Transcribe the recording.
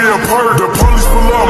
me apart. The police pull up.